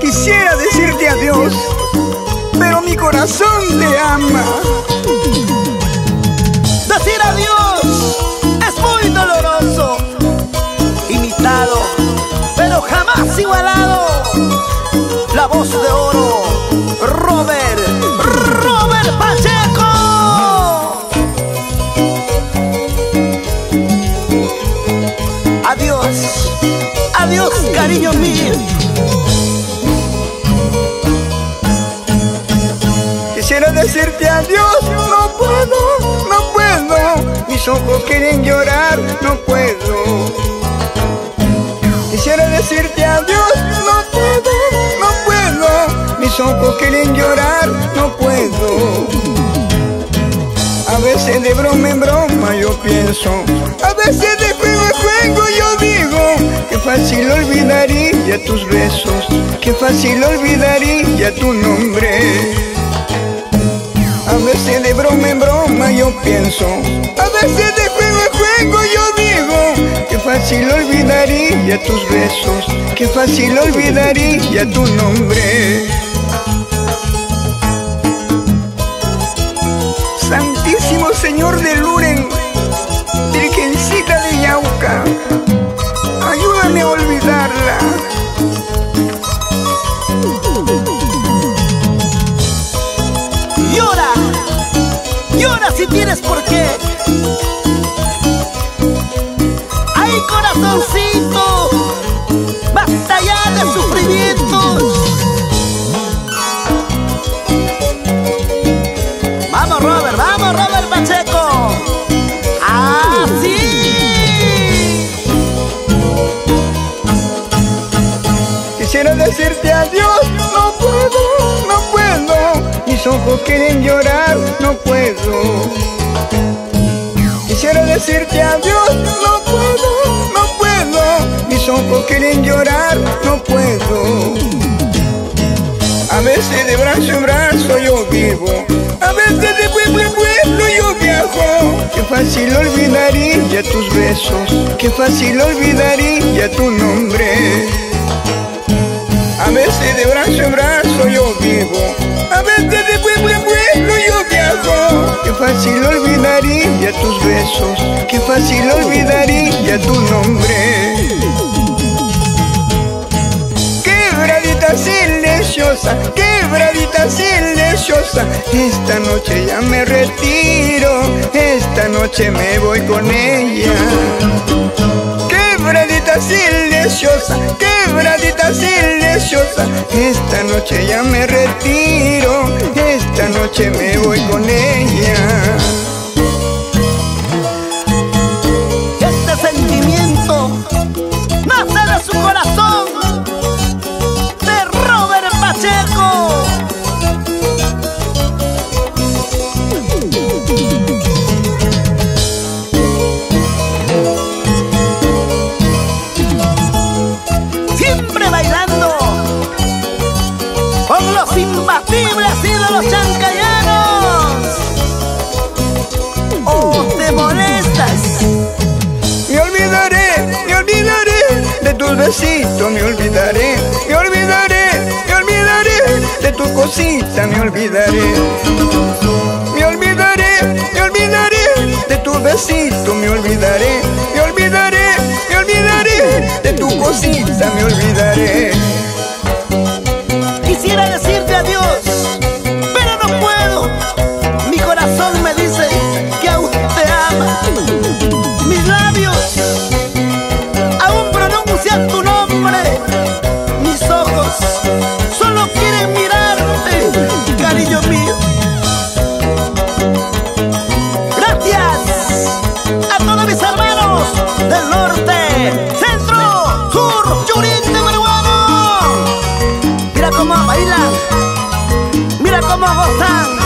Quisiera decirte adiós, pero mi corazón te ama. Decir adiós es muy doloroso, imitado, pero jamás igualado. La voz de oro, Quisiera decirte adiós, no puedo, no puedo. Mis ojos quieren llorar, no puedo. Quisiera decirte adiós, no puedo, no puedo. Mis ojos quieren llorar, no puedo. A veces de broma en broma yo pienso, a veces de juego en juego fácil olvidaría tus besos, que fácil olvidaría tu nombre. A veces de broma en broma yo pienso, a veces de juego en juego yo digo, que fácil olvidaría tus besos, que fácil olvidaría tu nombre. Santísimo Señor de Luren, si tienes por qué. Ay, corazoncito, basta ya de sufrimientos. Vamos, Robert, vamos, Robert Pacheco. Quisiera decirte adiós, no puedo, no puedo. Mis ojos quieren llorar, no puedo. Quisiera decirte adiós, no puedo, no puedo. Mis ojos quieren llorar, no puedo. A veces de brazo en brazo yo vivo, a veces de pueblo pueblo yo viajo. Qué fácil olvidaría tus besos, qué fácil olvidaría tu nombre. A veces de brazo en brazo yo vivo, a veces de pueblo en pueblo yo viajo. Qué fácil olvidaría tus besos, qué fácil olvidaría tu nombre. Quebradita silenciosa, quebradita silenciosa. Esta noche ya me retiro, esta noche me voy con ella. Quebradita silenciosa, quebradita silenciosa. Esta noche ya me retiro, esta noche me voy con ella. Este sentimiento nace de su corazón ídolos chancayanos. Oh, te molestas. Me olvidaré, me olvidaré de tus besitos, me olvidaré, me olvidaré, me olvidaré de tu cosita, me olvidaré. Me olvidaré, me olvidaré de tu besito, me olvidaré, me olvidaré, me olvidaré de tu cosita, me olvidaré. Solo quieren mirarte, cariño mío. Gracias a todos mis hermanos del norte, centro, sur, yurinte, peruano. Mira cómo bailan, mira cómo gozan.